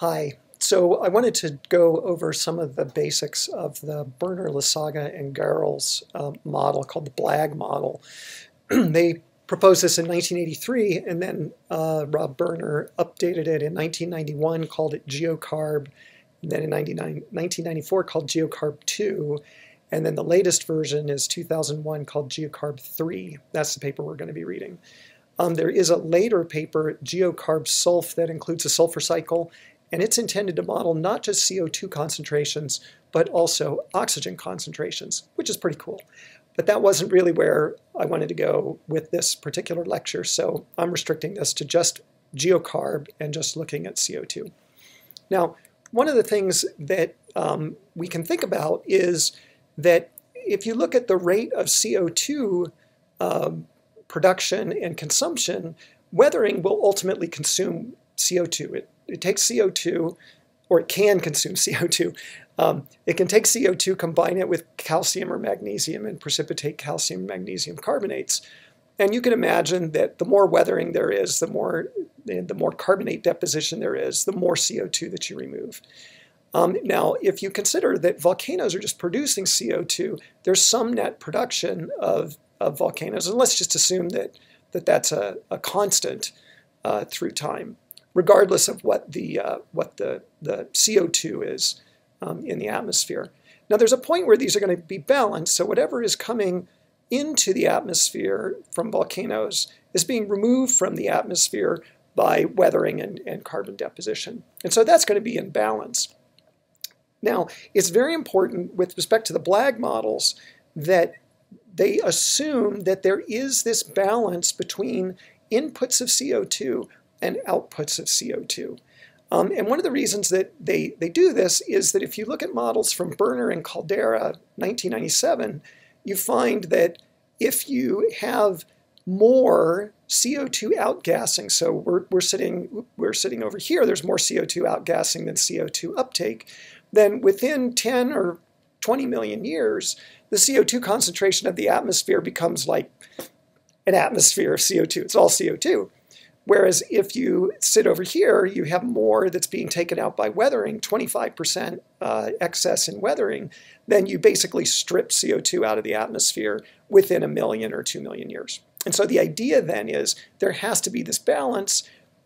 Hi. So I wanted to go over some of the basics of the Berner, Lasaga, and Garrels uh, model called the BLAG model. they proposed this in 1983, and then uh, Rob Berner updated it in 1991, called it GeoCarb, and then in 1994 called GeoCarb 2, and then the latest version is 2001 called GeoCarb 3. That's the paper we're going to be reading. Um, there is a later paper, GeoCarb Sulf, that includes a sulfur cycle, and it's intended to model not just CO2 concentrations, but also oxygen concentrations, which is pretty cool. But that wasn't really where I wanted to go with this particular lecture, so I'm restricting this to just geocarb and just looking at CO2. Now, one of the things that um, we can think about is that if you look at the rate of CO2 um, production and consumption, weathering will ultimately consume CO2. It, it takes CO2, or it can consume CO2. Um, it can take CO2, combine it with calcium or magnesium, and precipitate calcium magnesium carbonates. And you can imagine that the more weathering there is, the more the more carbonate deposition there is, the more CO2 that you remove. Um, now, if you consider that volcanoes are just producing CO2, there's some net production of, of volcanoes, and let's just assume that, that that's a, a constant uh, through time, regardless of what the, uh, what the, the CO2 is um, in the atmosphere. Now, there's a point where these are going to be balanced, so whatever is coming into the atmosphere from volcanoes is being removed from the atmosphere by weathering and, and carbon deposition. And so that's going to be in balance. Now, it's very important with respect to the BLAG models that they assume that there is this balance between inputs of CO2 and outputs of CO2. Um, and one of the reasons that they, they do this is that if you look at models from Berner and Caldeira, 1997, you find that if you have more CO2 outgassing, so we're, we're, sitting, we're sitting over here, there's more CO2 outgassing than CO2 uptake, then within 10 or 20 million years, the CO2 concentration of the atmosphere becomes like an atmosphere of CO2. It's all CO2. Whereas if you sit over here, you have more that's being taken out by weathering, 25% uh, excess in weathering, then you basically strip CO2 out of the atmosphere within a million or two million years. And so the idea then is there has to be this balance,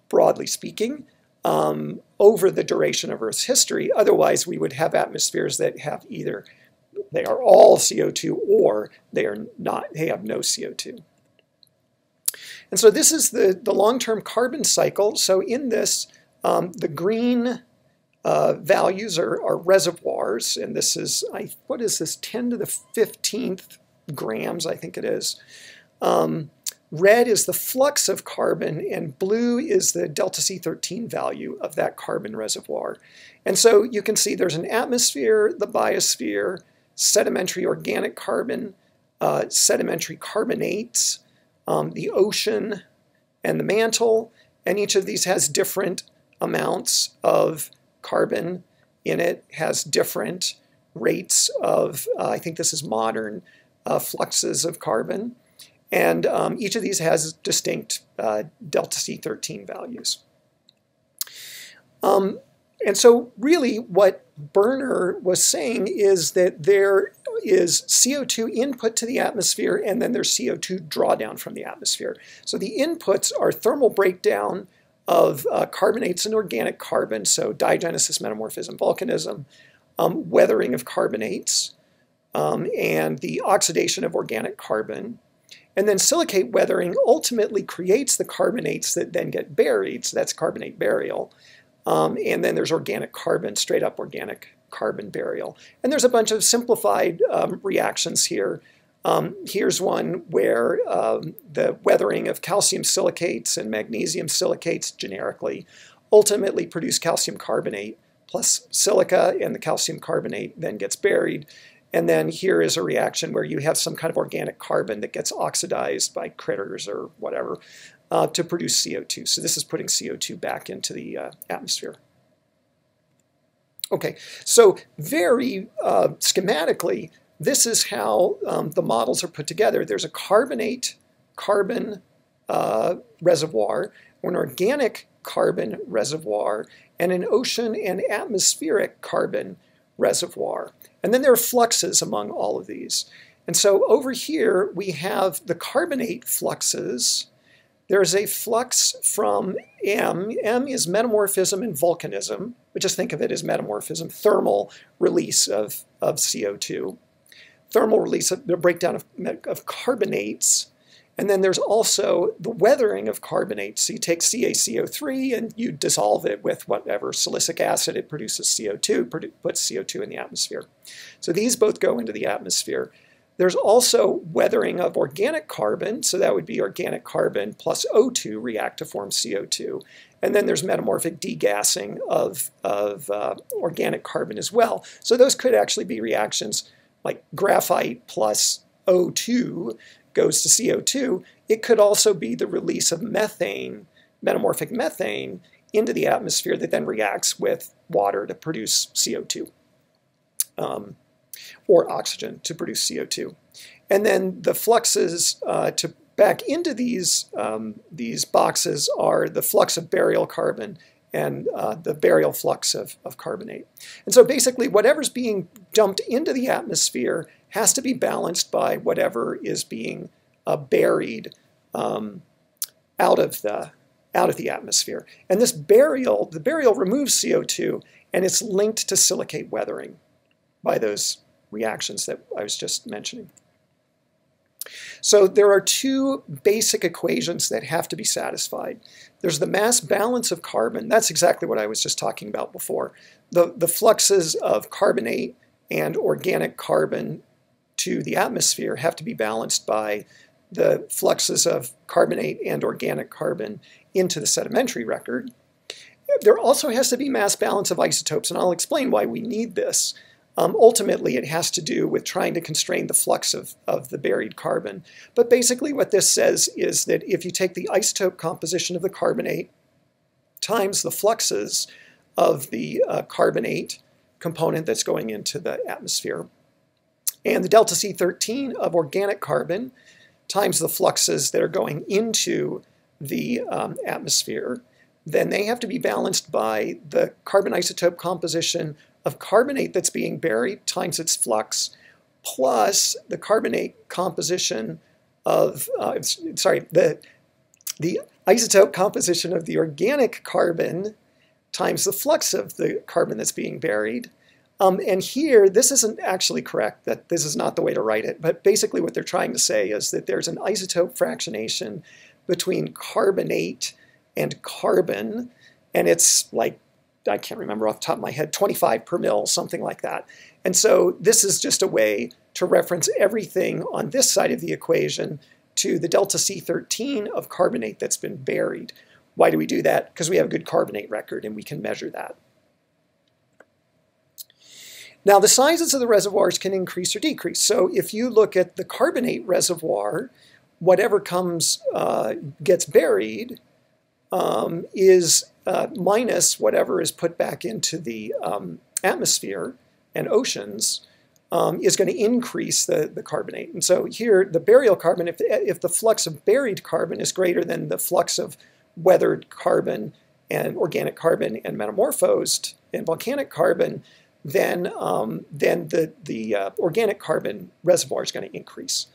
broadly speaking, um, over the duration of Earth's history. Otherwise, we would have atmospheres that have either they are all CO2 or they are not, they have no CO2. And so this is the, the long-term carbon cycle. So in this, um, the green uh, values are, are, reservoirs, and this is, I, what is this, 10 to the 15th grams, I think it is. Um, Red is the flux of carbon, and blue is the delta C13 value of that carbon reservoir. And so you can see there's an atmosphere, the biosphere, sedimentary organic carbon, uh, sedimentary carbonates, um, the ocean, and the mantle. And each of these has different amounts of carbon in it, has different rates of, uh, I think this is modern, uh, fluxes of carbon. And um, each of these has distinct uh, delta C13 values. Um, and so really what Berner was saying is that there is CO2 input to the atmosphere and then there's CO2 drawdown from the atmosphere. So the inputs are thermal breakdown of uh, carbonates and organic carbon, so diagenesis, metamorphism, volcanism, um, weathering of carbonates, um, and the oxidation of organic carbon. And then silicate weathering ultimately creates the carbonates that then get buried, so that's carbonate burial. Um, and then there's organic carbon, straight up organic carbon burial. And there's a bunch of simplified um, reactions here. Um, here's one where um, the weathering of calcium silicates and magnesium silicates generically ultimately produce calcium carbonate plus silica, and the calcium carbonate then gets buried. And then here is a reaction where you have some kind of organic carbon that gets oxidized by critters or whatever uh, to produce CO2. So this is putting CO2 back into the uh, atmosphere. Okay, so very uh, schematically, this is how um, the models are put together. There's a carbonate carbon uh, reservoir or an organic carbon reservoir and an ocean and atmospheric carbon reservoir. And then there are fluxes among all of these. And so over here we have the carbonate fluxes. There's a flux from M. M is metamorphism and volcanism, but just think of it as metamorphism, thermal release of, of CO2. Thermal release, the breakdown of, of carbonates and then there's also the weathering of carbonates. So you take CaCO3 and you dissolve it with whatever silicic acid, it produces CO2, puts CO2 in the atmosphere. So these both go into the atmosphere. There's also weathering of organic carbon, so that would be organic carbon plus O2 react to form CO2. And then there's metamorphic degassing of, of uh, organic carbon as well. So those could actually be reactions like graphite plus O2 goes to CO2, it could also be the release of methane, metamorphic methane, into the atmosphere that then reacts with water to produce CO2 um, or oxygen to produce CO2. And then the fluxes uh, to back into these, um, these boxes are the flux of burial carbon and uh, the burial flux of, of carbonate. And so basically whatever's being dumped into the atmosphere has to be balanced by whatever is being uh, buried um, out of the out of the atmosphere. And this burial, the burial removes CO2 and it's linked to silicate weathering by those reactions that I was just mentioning. So there are two basic equations that have to be satisfied. There's the mass balance of carbon. That's exactly what I was just talking about before. The, the fluxes of carbonate and organic carbon to the atmosphere have to be balanced by the fluxes of carbonate and organic carbon into the sedimentary record. There also has to be mass balance of isotopes, and I'll explain why we need this. Um, ultimately, it has to do with trying to constrain the flux of, of the buried carbon. But basically what this says is that if you take the isotope composition of the carbonate times the fluxes of the uh, carbonate component that's going into the atmosphere, and the delta C13 of organic carbon times the fluxes that are going into the um, atmosphere, then they have to be balanced by the carbon isotope composition of carbonate that's being buried times its flux, plus the carbonate composition of, uh, sorry, the, the isotope composition of the organic carbon times the flux of the carbon that's being buried, um, and here, this isn't actually correct, that this is not the way to write it, but basically what they're trying to say is that there's an isotope fractionation between carbonate and carbon, and it's like, I can't remember off the top of my head, 25 per mil, something like that. And so this is just a way to reference everything on this side of the equation to the delta C13 of carbonate that's been buried. Why do we do that? Because we have a good carbonate record and we can measure that. Now, the sizes of the reservoirs can increase or decrease. So if you look at the carbonate reservoir, whatever comes, uh, gets buried um, is uh, minus whatever is put back into the um, atmosphere and oceans um, is going to increase the, the carbonate. And so here, the burial carbon, if, if the flux of buried carbon is greater than the flux of weathered carbon and organic carbon and metamorphosed and volcanic carbon, then, um, then the, the uh, organic carbon reservoir is going to increase.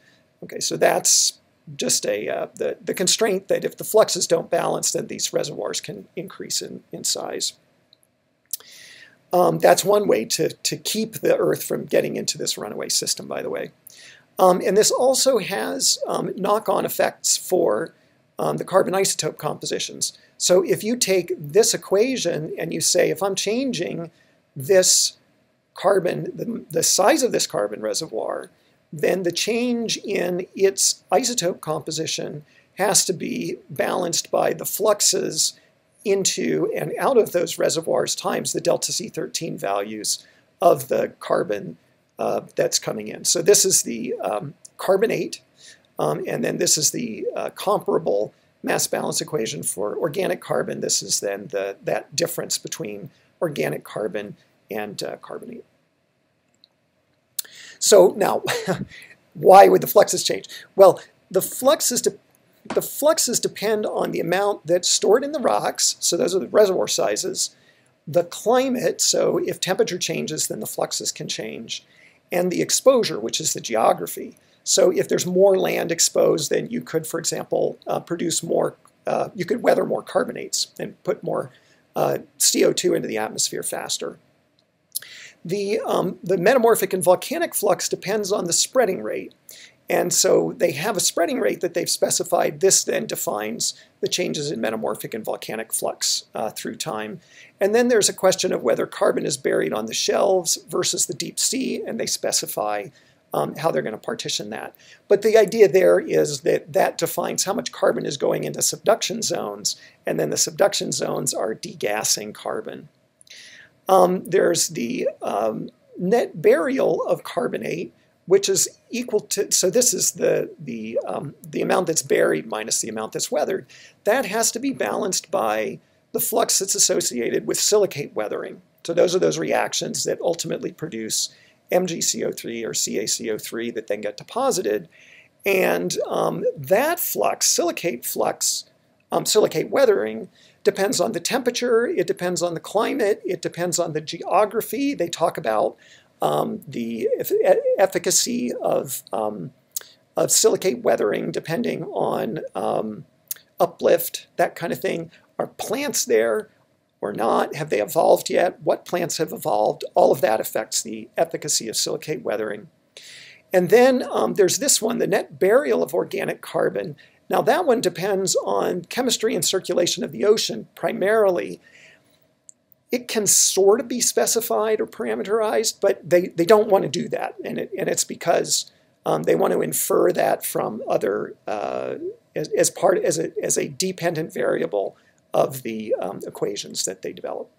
Okay, so that's just a uh, the, the constraint that if the fluxes don't balance, then these reservoirs can increase in, in size. Um, that's one way to, to keep the Earth from getting into this runaway system, by the way. Um, and this also has um, knock-on effects for um, the carbon isotope compositions. So if you take this equation and you say, if I'm changing this carbon, the, the size of this carbon reservoir, then the change in its isotope composition has to be balanced by the fluxes into and out of those reservoirs times the delta C13 values of the carbon uh, that's coming in. So this is the um, carbonate, um, and then this is the uh, comparable mass balance equation for organic carbon. This is then the, that difference between organic carbon and uh, carbonate. So now, why would the fluxes change? Well, the fluxes, to, the fluxes depend on the amount that's stored in the rocks, so those are the reservoir sizes, the climate, so if temperature changes, then the fluxes can change, and the exposure, which is the geography. So if there's more land exposed, then you could, for example, uh, produce more, uh, you could weather more carbonates and put more uh, CO2 into the atmosphere faster. The, um, the metamorphic and volcanic flux depends on the spreading rate. And so they have a spreading rate that they've specified. This then defines the changes in metamorphic and volcanic flux uh, through time. And then there's a question of whether carbon is buried on the shelves versus the deep sea, and they specify um, how they're going to partition that. But the idea there is that that defines how much carbon is going into subduction zones, and then the subduction zones are degassing carbon. Um, there's the um, net burial of carbonate, which is equal to, so this is the, the, um, the amount that's buried minus the amount that's weathered. That has to be balanced by the flux that's associated with silicate weathering. So those are those reactions that ultimately produce MgCO3 or CaCO3 that then get deposited. And um, that flux, silicate flux, um, silicate weathering, depends on the temperature, it depends on the climate, it depends on the geography. They talk about um, the efficacy of, um, of silicate weathering depending on um, uplift, that kind of thing. Are plants there or not? Have they evolved yet? What plants have evolved? All of that affects the efficacy of silicate weathering. And then um, there's this one, the net burial of organic carbon. Now that one depends on chemistry and circulation of the ocean primarily it can sort of be specified or parameterized, but they, they don't want to do that. And, it, and it's because um, they want to infer that from other, uh, as, as, part, as a, as a dependent variable of the um, equations that they develop.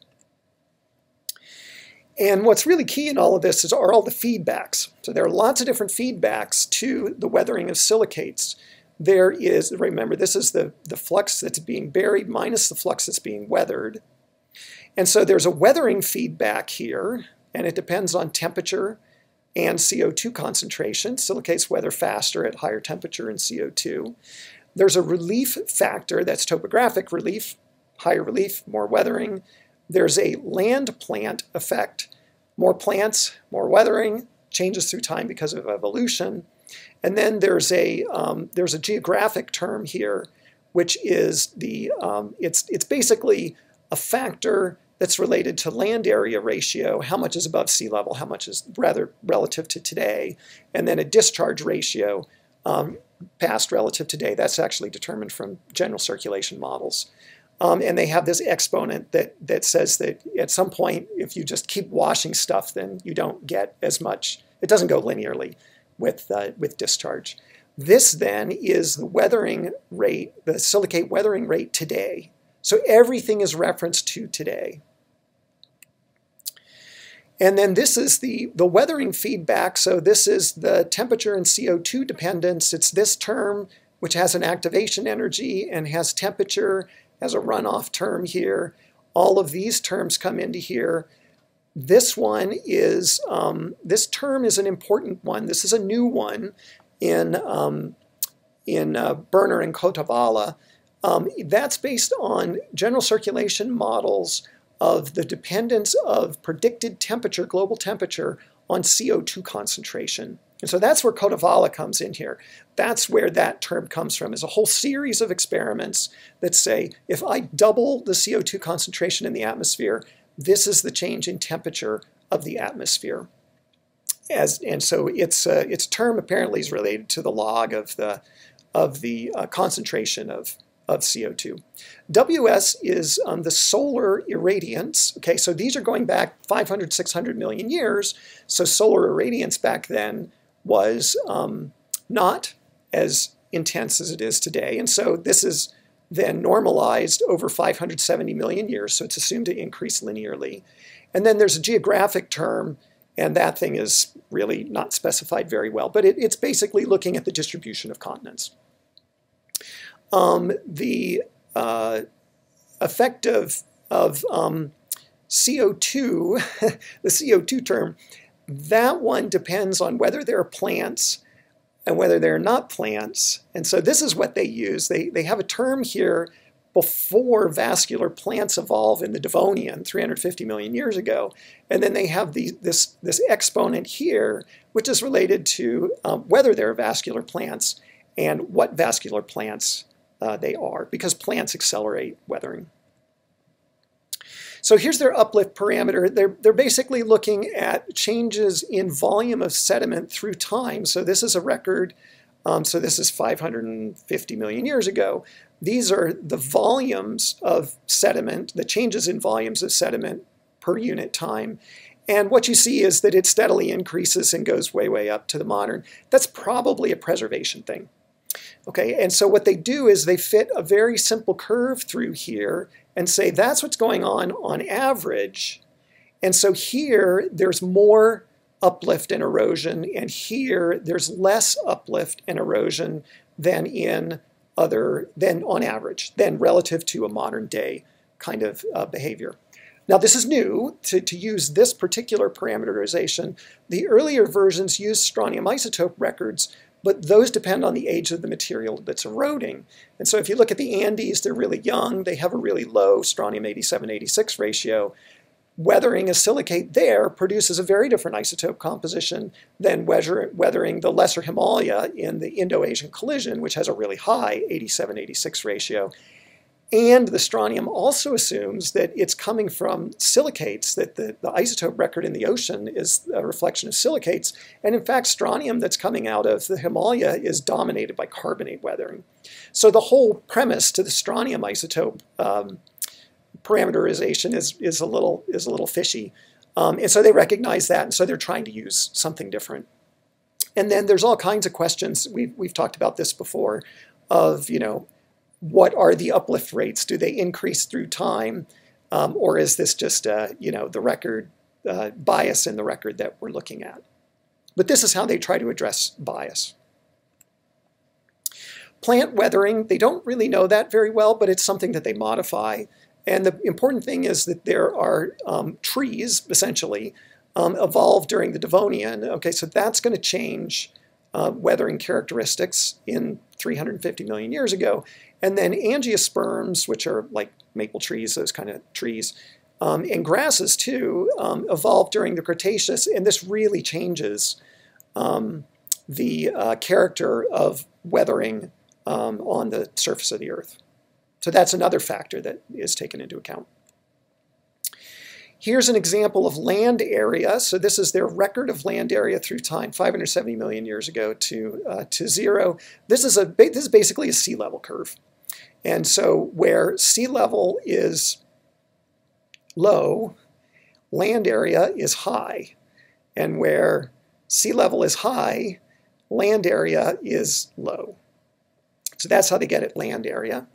And what's really key in all of this is are all the feedbacks. So there are lots of different feedbacks to the weathering of silicates. There is, remember, this is the, the flux that's being buried minus the flux that's being weathered. And so there's a weathering feedback here, and it depends on temperature and CO2 concentration. Silicates weather faster at higher temperature and CO2. There's a relief factor, that's topographic relief, higher relief, more weathering. There's a land plant effect, more plants, more weathering, changes through time because of evolution. And then there's a, um, there's a geographic term here, which is the, um, it's, it's basically a factor that's related to land area ratio, how much is above sea level, how much is rather relative to today, and then a discharge ratio, um, past relative to today. That's actually determined from general circulation models. Um, and they have this exponent that, that says that at some point, if you just keep washing stuff, then you don't get as much. It doesn't go linearly with, uh, with discharge. This then is the weathering rate, the silicate weathering rate today. So everything is referenced to today. And then this is the, the weathering feedback. So this is the temperature and CO2 dependence. It's this term, which has an activation energy and has temperature as a runoff term here. All of these terms come into here. This one is, um, this term is an important one. This is a new one in, um, in uh, Berner and Kothavala. Um, that's based on general circulation models of the dependence of predicted temperature, global temperature, on CO2 concentration. And so that's where Kothavala comes in here. That's where that term comes from, is a whole series of experiments that say, if I double the CO2 concentration in the atmosphere, this is the change in temperature of the atmosphere. As, and so its, uh, its term apparently is related to the log of the, of the uh, concentration of of CO2. WS is um, the solar irradiance. Okay, so these are going back 500, 600 million years. So solar irradiance back then was um, not as intense as it is today. And so this is then normalized over 570 million years. So it's assumed to increase linearly. And then there's a geographic term, and that thing is really not specified very well. But it, it's basically looking at the distribution of continents um, the uh, effect of, of um, CO2, the CO2 term, that one depends on whether there are plants and whether they're not plants. And so this is what they use. They, they have a term here before vascular plants evolve in the Devonian 350 million years ago. And then they have the, this, this exponent here, which is related to um, whether they're vascular plants and what vascular plants uh, they are, because plants accelerate weathering. So here's their uplift parameter. They're, they're basically looking at changes in volume of sediment through time. So this is a record. Um, so this is 550 million years ago. These are the volumes of sediment, the changes in volumes of sediment per unit time. And what you see is that it steadily increases and goes way, way up to the modern. That's probably a preservation thing. Okay, and so what they do is they fit a very simple curve through here and say that's what's going on on average. And so here there's more uplift and erosion, and here there's less uplift and erosion than in other, than on average, than relative to a modern day kind of uh, behavior. Now this is new to, to use this particular parameterization. The earlier versions used strontium isotope records but those depend on the age of the material that's eroding. And so if you look at the Andes, they're really young, they have a really low strontium 87-86 ratio. Weathering a silicate there produces a very different isotope composition than weathering the lesser Himalaya in the Indo-Asian collision, which has a really high 87-86 ratio. And the strontium also assumes that it's coming from silicates, that the, the, isotope record in the ocean is a reflection of silicates. And in fact, strontium that's coming out of the Himalaya is dominated by carbonate weathering. So the whole premise to the strontium isotope um, parameterization is, is, a little, is a little fishy. Um, and so they recognize that, and so they're trying to use something different. And then there's all kinds of questions, we've, we've talked about this before, of, you know, what are the uplift rates? Do they increase through time? Um, or is this just, uh, you know, the record uh, bias in the record that we're looking at? But this is how they try to address bias. Plant weathering, they don't really know that very well, but it's something that they modify. And the important thing is that there are um, trees, essentially, um, evolved during the Devonian. Okay, so that's going to change uh, weathering characteristics in 350 million years ago. And then angiosperms, which are like maple trees, those kind of trees, um, and grasses too, um, evolved during the Cretaceous, and this really changes um, the uh, character of weathering um, on the surface of the Earth. So that's another factor that is taken into account. Here's an example of land area. So this is their record of land area through time, 570 million years ago to, uh, to zero. This is, a, this is basically a sea level curve. And so where sea level is low, land area is high. And where sea level is high, land area is low. So that's how they get at land area.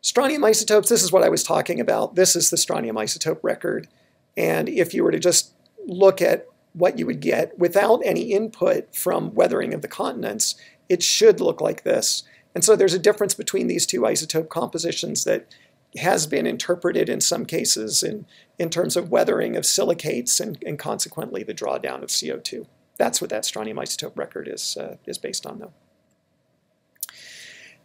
Strontium isotopes, this is what I was talking about. This is the strontium isotope record. And if you were to just look at what you would get without any input from weathering of the continents, it should look like this. And so there's a difference between these two isotope compositions that has been interpreted in some cases in, in terms of weathering of silicates and, and consequently the drawdown of CO2. That's what that strontium isotope record is, uh, is based on though.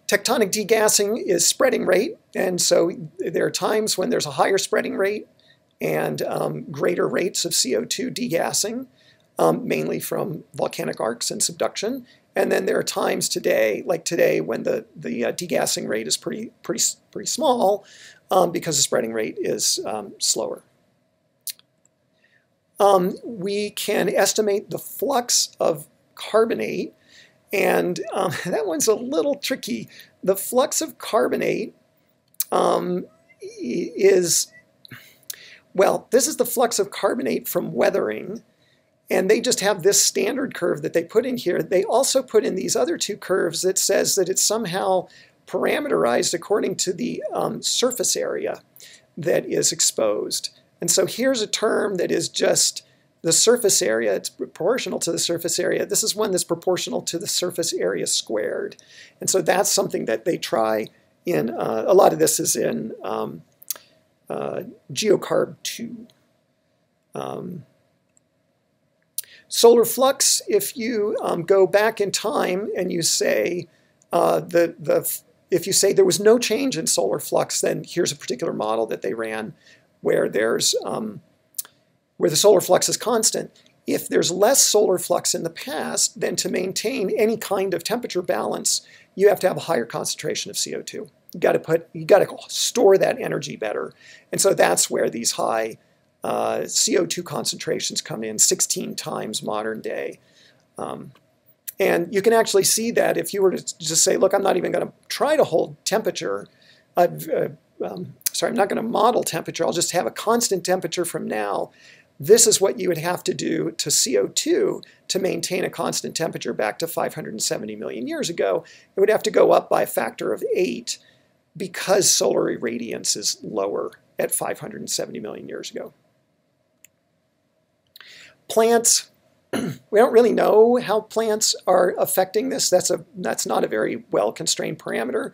Tectonic degassing is spreading rate, and so there are times when there's a higher spreading rate and um, greater rates of CO2 degassing, um, mainly from volcanic arcs and subduction. And then there are times today, like today, when the, the uh, degassing rate is pretty, pretty, pretty small um, because the spreading rate is um, slower. Um, we can estimate the flux of carbonate and um, that one's a little tricky. The flux of carbonate um, is, well, this is the flux of carbonate from weathering. And they just have this standard curve that they put in here. They also put in these other two curves that says that it's somehow parameterized according to the um, surface area that is exposed. And so here's a term that is just the surface area, it's proportional to the surface area. This is one that's proportional to the surface area squared. And so that's something that they try in, uh, a lot of this is in um, uh, GeoCarb 2. Um, Solar flux, if you um, go back in time and you say uh, the, the, if you say there was no change in solar flux, then here's a particular model that they ran where there's um, where the solar flux is constant. If there's less solar flux in the past, then to maintain any kind of temperature balance, you have to have a higher concentration of CO2. You got to put, you got to store that energy better, and so that's where these high uh, CO2 concentrations come in, 16 times modern day. Um, and you can actually see that if you were to just say, look, I'm not even going to try to hold temperature, uh, uh, um, sorry, I'm not going to model temperature, I'll just have a constant temperature from now. This is what you would have to do to CO2 to maintain a constant temperature back to 570 million years ago. It would have to go up by a factor of 8 because solar irradiance is lower at 570 million years ago. Plants, we don't really know how plants are affecting this. That's, a, that's not a very well-constrained parameter.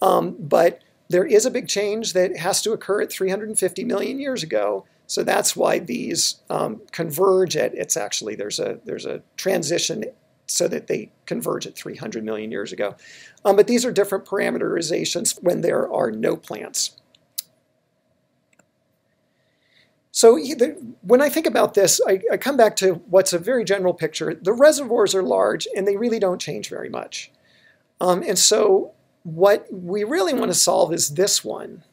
Um, but there is a big change that has to occur at 350 million years ago. So that's why these um, converge at, it's actually, there's a, there's a transition so that they converge at 300 million years ago. Um, but these are different parameterizations when there are no plants. So when I think about this, I, I, come back to what's a very general picture. The reservoirs are large and they really don't change very much. Um, and so what we really want to solve is this one.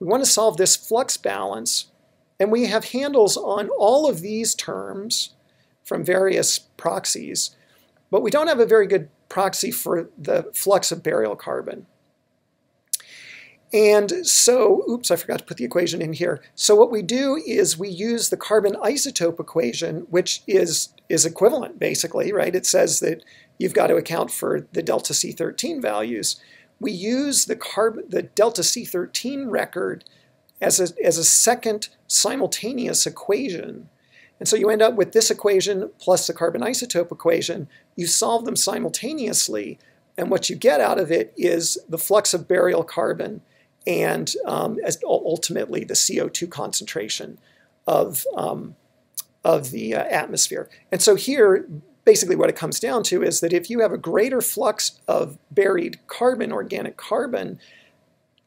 We want to solve this flux balance and we have handles on all of these terms from various proxies, but we don't have a very good proxy for the flux of burial carbon. And so, oops, I forgot to put the equation in here. So what we do is we use the carbon isotope equation, which is, is equivalent, basically, right? It says that you've got to account for the delta C13 values. We use the, carbon, the delta C13 record as a, as a second simultaneous equation. And so you end up with this equation plus the carbon isotope equation. You solve them simultaneously, and what you get out of it is the flux of burial carbon and um, ultimately the CO2 concentration of, um, of the uh, atmosphere. And so here, basically what it comes down to is that if you have a greater flux of buried carbon, organic carbon,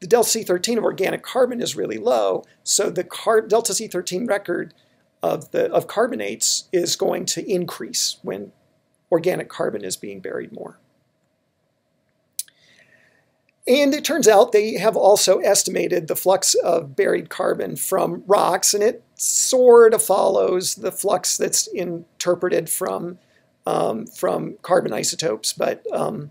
the delta C13 of organic carbon is really low, so the delta C13 record of, the, of carbonates is going to increase when organic carbon is being buried more. And it turns out they have also estimated the flux of buried carbon from rocks, and it sort of follows the flux that's interpreted from, um, from carbon isotopes. But um,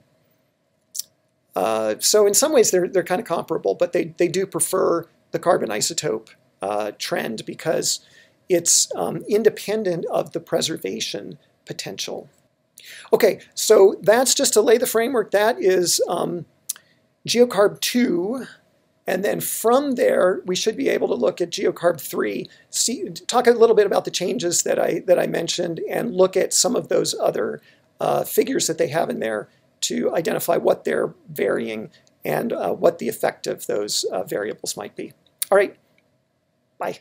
uh, so in some ways they're, they're kind of comparable, but they, they do prefer the carbon isotope uh, trend because it's um, independent of the preservation potential. Okay, so that's just to lay the framework. That is um, geocarb 2, and then from there, we should be able to look at geocarb 3, see, talk a little bit about the changes that I, that I mentioned, and look at some of those other uh, figures that they have in there to identify what they're varying and uh, what the effect of those uh, variables might be. All right, bye.